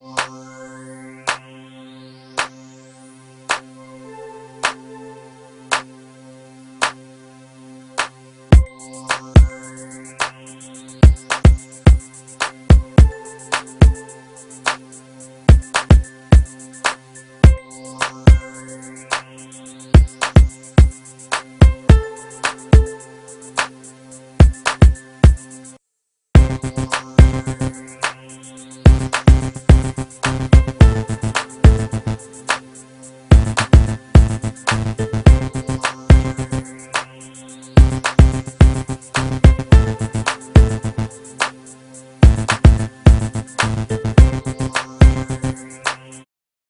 One.